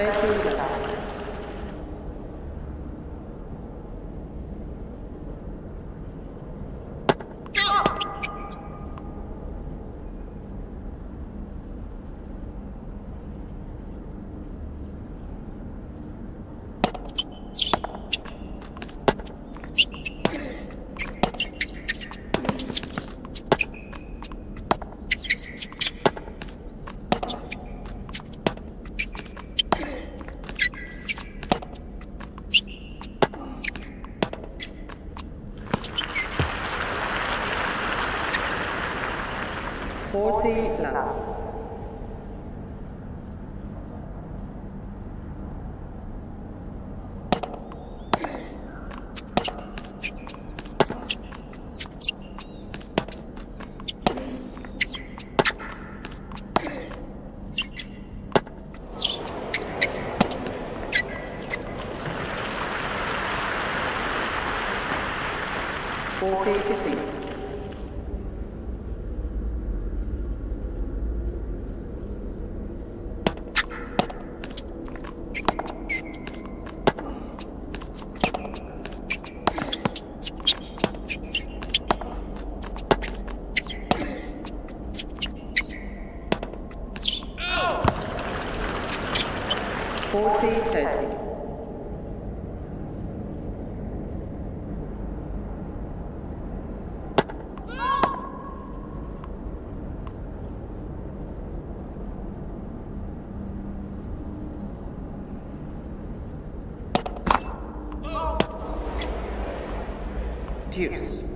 Thirty love. Forty America. Forty fifty. 2030. Deuce.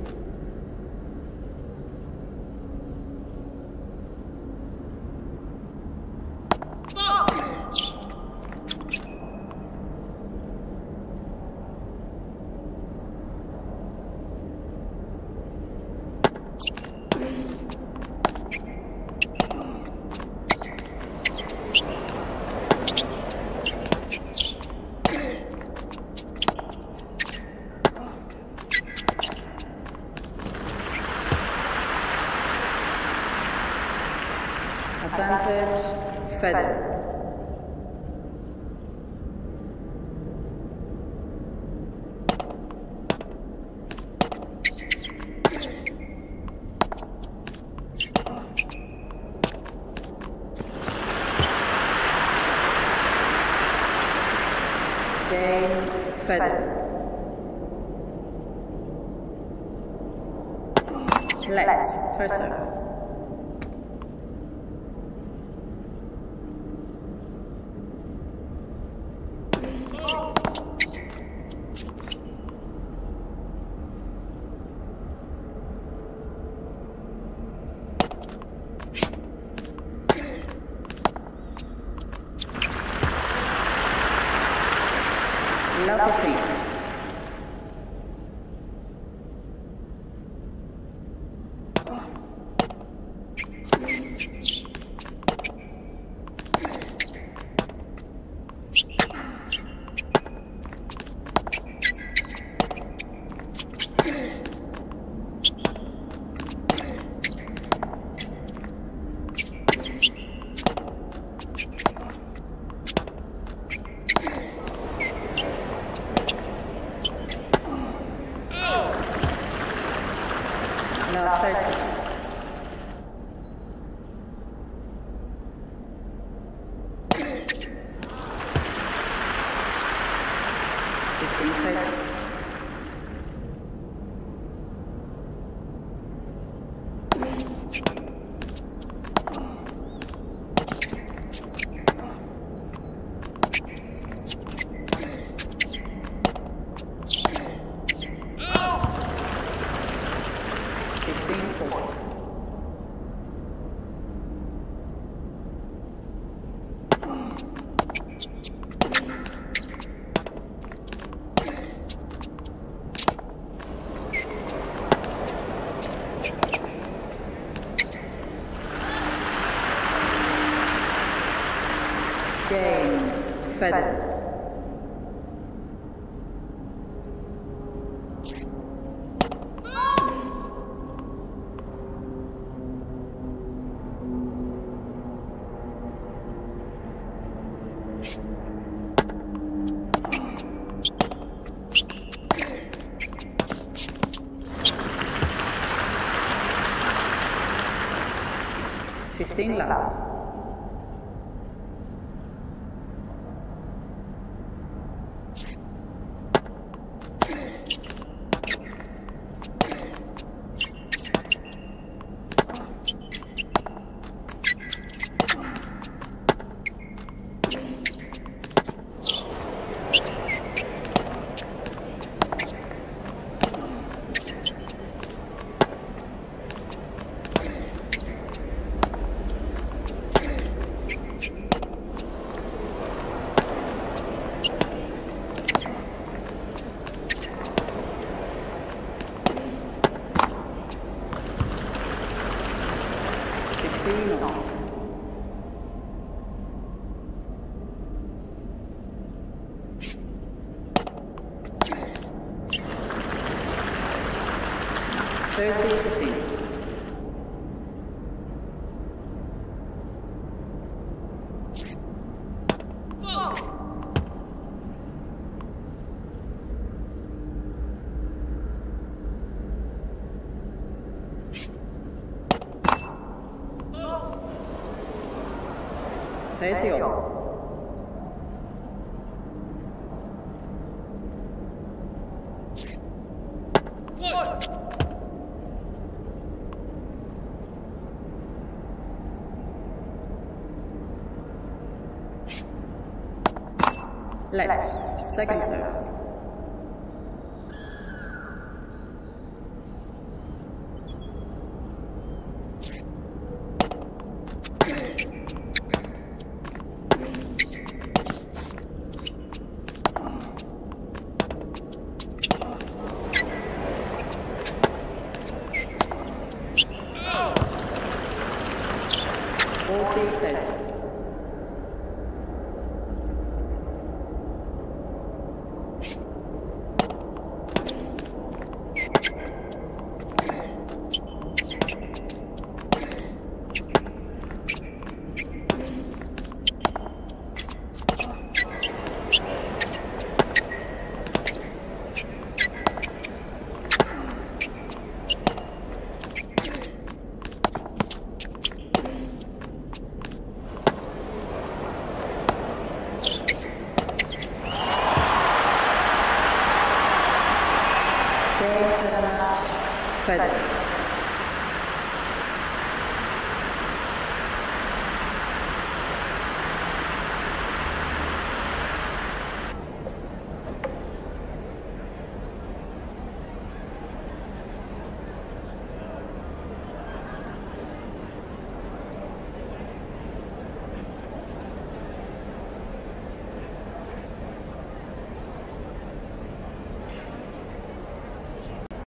Federer. Let's, first serve. Fifteen thirty. Fifteen forty. Fifteen love. Fifteen all. Thirty, fifteen. Thirty Let's. Second serve. Forty, thirty. 发展。